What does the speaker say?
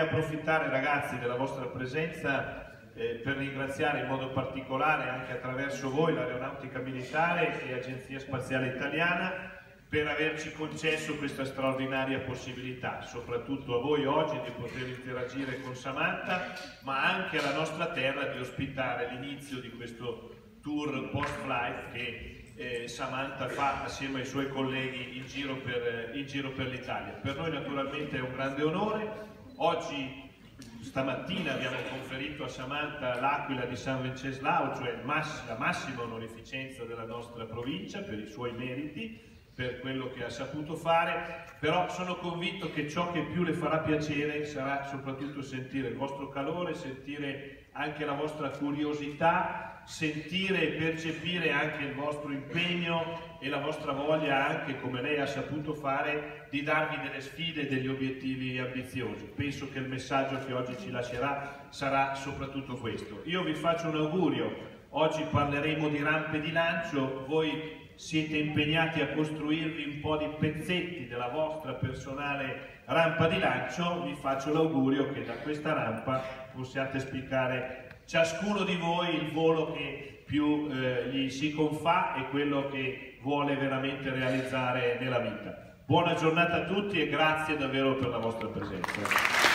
approfittare ragazzi della vostra presenza eh, per ringraziare in modo particolare anche attraverso voi l'Aeronautica Militare e l'Agenzia Spaziale Italiana per averci concesso questa straordinaria possibilità, soprattutto a voi oggi di poter interagire con Samantha, ma anche alla nostra terra di ospitare l'inizio di questo tour post-flight che eh, Samantha fa assieme ai suoi colleghi in giro per, per l'Italia. Per noi naturalmente è un grande onore. Oggi stamattina abbiamo conferito a Samantha l'Aquila di San Venceslao, cioè la massima onorificenza della nostra provincia per i suoi meriti per quello che ha saputo fare, però sono convinto che ciò che più le farà piacere sarà soprattutto sentire il vostro calore, sentire anche la vostra curiosità, sentire e percepire anche il vostro impegno e la vostra voglia anche, come lei ha saputo fare, di darvi delle sfide e degli obiettivi ambiziosi. Penso che il messaggio che oggi ci lascerà sarà soprattutto questo. Io vi faccio un augurio, oggi parleremo di rampe di lancio, voi siete impegnati a costruirvi un po' di pezzetti della vostra personale rampa di lancio, vi faccio l'augurio che da questa rampa possiate spiccare ciascuno di voi il volo che più eh, gli si confà e quello che vuole veramente realizzare nella vita. Buona giornata a tutti e grazie davvero per la vostra presenza.